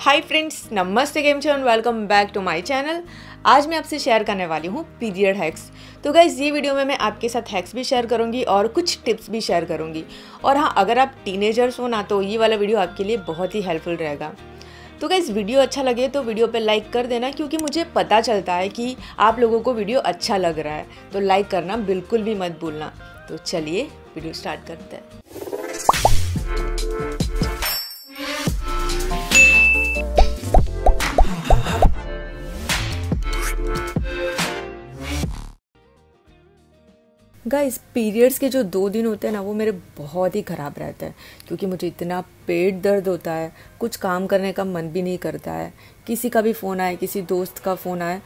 हाय friends नमस्ते game and welcome back to my channel आज मैं आपसे शेयर करने वाली हूँ पीरियड हैक्स तो गाइज़ ये वीडियो में मैं आपके साथ हैक्स भी शेयर करूँगी और कुछ टिप्स भी शेयर करूँगी। और हाँ अगर आप टीनेजर्स हो ना तो ये वाला वीडियो आपके लिए बहुत ही हेल्पफुल रहेगा। तो गाइज़ वीडियो अच्छा लगे तो वीडियो पे लाइक कर देना, क्योंकि मुझे पता चलता है कि आप लोगों को वीडियो अच्छा लग रहा है। तो लाइक करना बिल्कुल भी मत भूलना। तो चलिए वीडियो स्टार्ट करते हैं। गाइस पीरियड्स के जो दो दिन होते हैं ना, वो मेरे बहुत ही ख़राब रहते हैं, क्योंकि मुझे इतना पेट दर्द होता है, कुछ काम करने का मन भी नहीं करता है, किसी का भी फ़ोन आए, किसी दोस्त का फ़ोन आए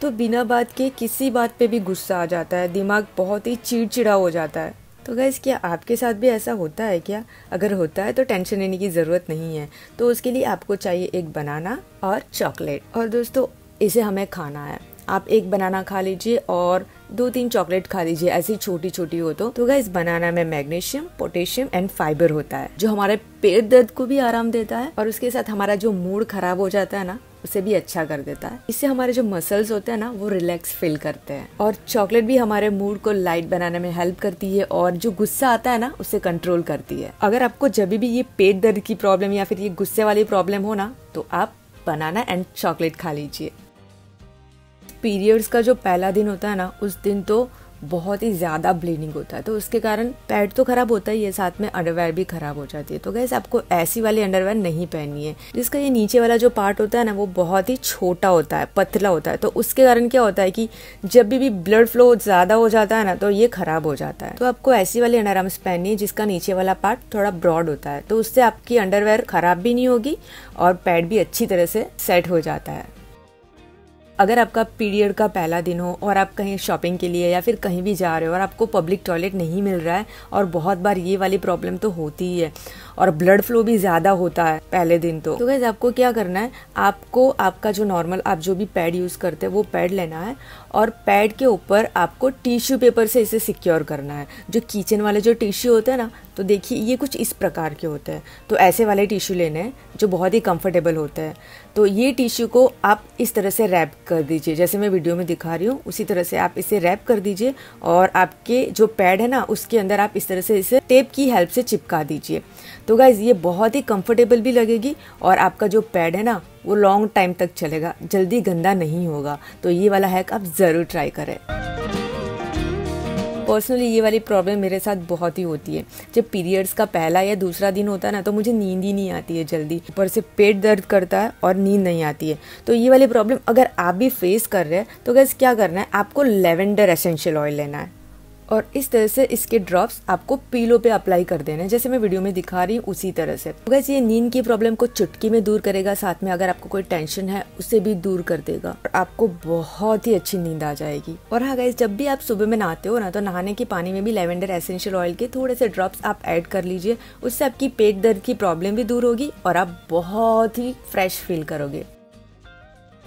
तो बिना बात के किसी बात पे भी गुस्सा आ जाता है, दिमाग बहुत ही चिड़चिड़ा हो जाता है। तो गैस क्या आपके साथ भी ऐसा होता है क्या? अगर होता है तो टेंशन लेने की ज़रूरत नहीं है तो उसके लिए आपको चाहिए एक बनाना और चॉकलेट और दोस्तों, इसे हमें खाना है। आप एक बनाना खा लीजिए और दो तीन चॉकलेट खा लीजिए, ऐसी छोटी छोटी हो तो। तो इस बनाना में मैग्नीशियम, पोटेशियम एंड फाइबर होता है, जो हमारे पेट दर्द को भी आराम देता है और उसके साथ हमारा जो मूड खराब हो जाता है ना, उसे भी अच्छा कर देता है। इससे हमारे जो मसल्स होते हैं ना, वो रिलैक्स फील करते हैं। और चॉकलेट भी हमारे मूड को लाइट बनाने में हेल्प करती है और जो गुस्सा आता है ना, उसे कंट्रोल करती है। अगर आपको जब भी ये पेट दर्द की प्रॉब्लम या फिर ये गुस्से वाली प्रॉब्लम हो ना तो आप बनाना एंड चॉकलेट खा लीजिए। पीरियड्स का जो पहला दिन होता है ना उस दिन तो बहुत ही ज़्यादा ब्लीडिंग होता है। तो उसके कारण पैड तो खराब होता ही है साथ में अंडरवेयर भी खराब हो जाती है। तो गैस आपको ऐसी वाली अंडरवेयर नहीं पहननी है जिसका ये नीचे वाला जो पार्ट होता है ना वो बहुत ही छोटा होता है पतला होता है। तो उसके कारण क्या होता है कि जब भी, भी ब्लड फ्लो ज़्यादा हो जाता है ना तो ये खराब हो जाता है। तो आपको ऐसी वाली अंडर पहननी है जिसका नीचे वाला पार्ट थोड़ा ब्रॉड होता है। तो उससे आपकी अंडरवेयर खराब भी नहीं होगी और पैड भी अच्छी तरह से सेट हो जाता है। अगर आपका पीरियड का पहला दिन हो और आप कहीं शॉपिंग के लिए या फिर कहीं भी जा रहे हो और आपको पब्लिक टॉयलेट नहीं मिल रहा है और बहुत बार ये वाली प्रॉब्लम तो होती ही है और ब्लड फ्लो भी ज़्यादा होता है पहले दिन तो। तो गैस आपको क्या करना है? आपको आपका जो नॉर्मल आप जो भी पैड यूज़ करते हैं, वो पैड लेना है और पैड के ऊपर आपको टिश्यू पेपर से इसे सिक्योर करना है। जो किचन वाले जो टिश्यू होते हैं ना तो देखिए, ये कुछ इस प्रकार के होते हैं। तो ऐसे वाले टिश्यू लेने हैं, जो बहुत ही कंफर्टेबल होते हैं। तो ये टिश्यू को आप इस तरह से रैप कर दीजिए। जैसे मैं वीडियो में दिखा रही हूँ, उसी तरह से आप इसे रैप कर दीजिए और आपके जो पैड है ना, उसके अंदर आप इस तरह से इसे टेप की हेल्प से चिपका दीजिए। तो गाइज़ ये बहुत ही कंफर्टेबल भी लगेगी और आपका जो पैड है ना, वो लॉन्ग टाइम तक चलेगा। जल्दी गंदा नहीं होगा। तो ये वाला हैक आप ज़रूर ट्राई करें। पर्सनली ये वाली प्रॉब्लम मेरे साथ बहुत ही होती है। जब पीरियड्स का पहला या दूसरा दिन होता है ना तो मुझे नींद ही नहीं आती है जल्दी। ऊपर से पेट दर्द करता है और नींद नहीं आती है। तो ये वाली प्रॉब्लम अगर आप भी फेस कर रहे हैं तो गैस क्या करना है? आपको लेवेंडर एसेंशियल ऑयल लेना है। और इस तरह से इसके ड्रॉप्स आपको पीलो पे अप्लाई कर देने जैसे मैं वीडियो में दिखा रही हूँ उसी तरह से। तो ये नींद की प्रॉब्लम को चुटकी में दूर करेगा। साथ में अगर आपको कोई टेंशन है, उसे भी दूर कर देगा और आपको बहुत ही अच्छी नींद आ जाएगी। और हाँ गैस जब भी आप सुबह में नहाते हो ना तो नहाने के पानी में भी लेवेंडर एसेंशियल ऑयल के थोड़े से ड्रॉप्स आप ऐड कर लीजिए। उससे आपकी पेट दर्द की प्रॉब्लम भी दूर होगी और आप बहुत ही फ्रेश फील करोगे।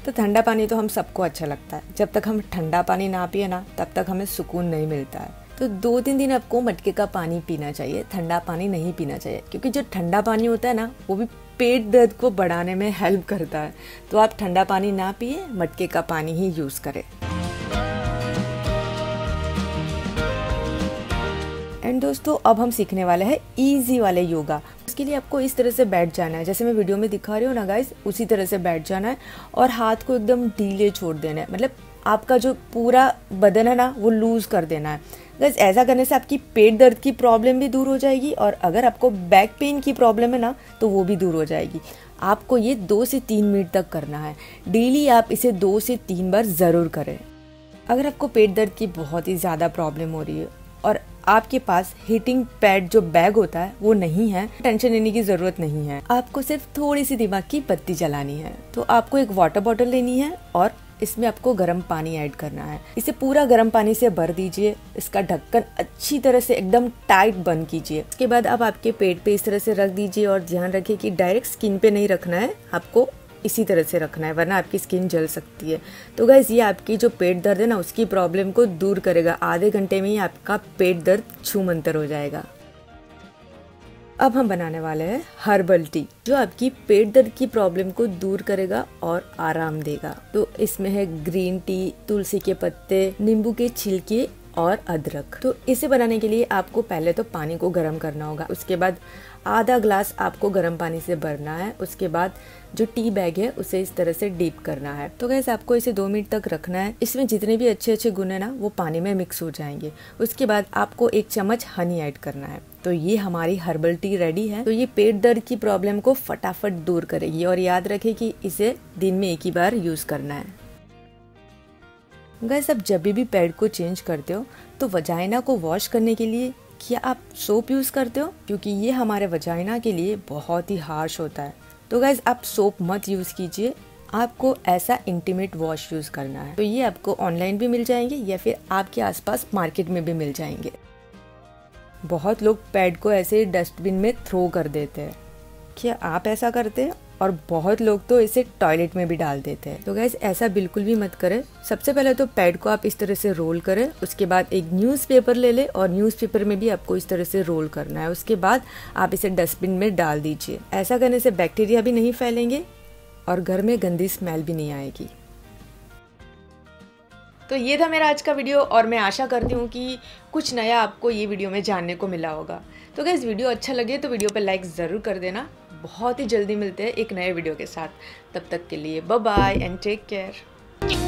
तो ठंडा पानी तो हम सबको अच्छा लगता है। जब तक हम ठंडा पानी ना पिए ना, तब तक हमें सुकून नहीं मिलता है। तो दो तीन दिन आपको मटके का पानी पीना चाहिए, ठंडा पानी नहीं पीना चाहिए, क्योंकि जो ठंडा पानी होता है ना, वो भी पेट दर्द को बढ़ाने में हेल्प करता है। तो आप ठंडा पानी ना पिए, मटके का पानी ही यूज़ करें। एंड दोस्तों, अब हम सीखने वाले हैं इजी वाले योगा। उसके लिए आपको इस तरह से बैठ जाना है। जैसे मैं वीडियो में दिखा रही हूँ ना गाइस उसी तरह से बैठ जाना है और हाथ को एकदम ढीले छोड़ देना है। मतलब आपका जो पूरा बदन है ना, वो लूज़ कर देना है। गैस ऐसा करने से आपकी पेट दर्द की प्रॉब्लम भी दूर हो जाएगी और अगर आपको बैक पेन की प्रॉब्लम है ना तो वो भी दूर हो जाएगी। आपको ये दो से तीन मिनट तक करना है। डेली आप इसे दो से तीन बार ज़रूर करें। अगर आपको पेट दर्द की बहुत ही ज़्यादा प्रॉब्लम हो रही है और आपके पास हीटिंग पैड जो बैग होता है, वो नहीं है टेंशन लेने की ज़रूरत नहीं है। आपको सिर्फ़ थोड़ी सी दिमाग की बत्ती जलानी है। तो आपको एक वाटर बॉटल लेनी है और इसमें आपको गर्म पानी ऐड करना है। इसे पूरा गर्म पानी से भर दीजिए। इसका ढक्कन अच्छी तरह से एकदम टाइट बंद कीजिए। उसके बाद आप आपके पेट पे इस तरह से रख दीजिए और ध्यान रखिए कि डायरेक्ट स्किन पे नहीं रखना है। आपको इसी तरह से रखना है, वरना आपकी स्किन जल सकती है। तो गैस ये आपकी जो पेट दर्द है ना, उसकी प्रॉब्लम को दूर करेगा। आधे घंटे में ही आपका पेट दर्द छू मंतर हो जाएगा। अब हम बनाने वाले हैं हर्बल टी जो आपकी पेट दर्द की प्रॉब्लम को दूर करेगा और आराम देगा। तो इसमें है ग्रीन टी तुलसी के पत्ते, नींबू के छिलके और अदरक। तो इसे बनाने के लिए आपको पहले तो पानी को गर्म करना होगा। उसके बाद आधा ग्लास आपको गर्म पानी से भरना है। उसके बाद जो टी बैग है, उसे इस तरह से डीप करना है। तो गैस, आपको इसे दो मिनट तक रखना है। इसमें जितने भी अच्छे अच्छे गुण है ना, वो पानी में मिक्स हो जाएँगे। उसके बाद आपको एक चम्मच हनी ऐड करना है। तो ये हमारी हर्बल टी रेडी है। तो ये पेट दर्द की प्रॉब्लम को फटाफट दूर करेगी और याद रखे कि इसे दिन में एक ही बार यूज़ करना है। गैस, अब जब भी पैड को चेंज करते हो तो वजाइना को वॉश करने के लिए क्या आप सोप यूज़ करते हो? क्योंकि ये हमारे वजाइना के लिए बहुत ही हार्श होता है। तो गैस, आप सोप मत यूज़ कीजिए। आपको ऐसा इंटीमेट वॉश यूज़ करना है। तो ये आपको ऑनलाइन भी मिल जाएँगे या फिर आपके आसपास मार्केट में भी मिल जाएँगे। बहुत लोग पैड को ऐसे डस्टबिन में थ्रो कर देते हैं। क्या आप ऐसा करते हैं? और बहुत लोग तो इसे टॉयलेट में भी डाल देते हैं। तो गैस ऐसा बिल्कुल भी मत करें। सबसे पहले तो पैड को आप इस तरह से रोल करें, उसके बाद एक न्यूज़पेपर ले लें और न्यूज़पेपर में भी आपको इस तरह से रोल करना है। उसके बाद आप इसे डस्टबिन में डाल दीजिए। ऐसा करने से बैक्टीरिया भी नहीं फैलेंगे और घर में गंदी स्मेल भी नहीं आएगी। तो ये था मेरा आज का वीडियो और मैं आशा करती हूँ कि कुछ नया आपको ये वीडियो में जानने को मिला होगा। तो गैस वीडियो अच्छा लगे तो वीडियो पर लाइक ज़रूर कर देना। बहुत ही जल्दी मिलते हैं एक नए वीडियो के साथ। तब तक के लिए बाय एंड टेक केयर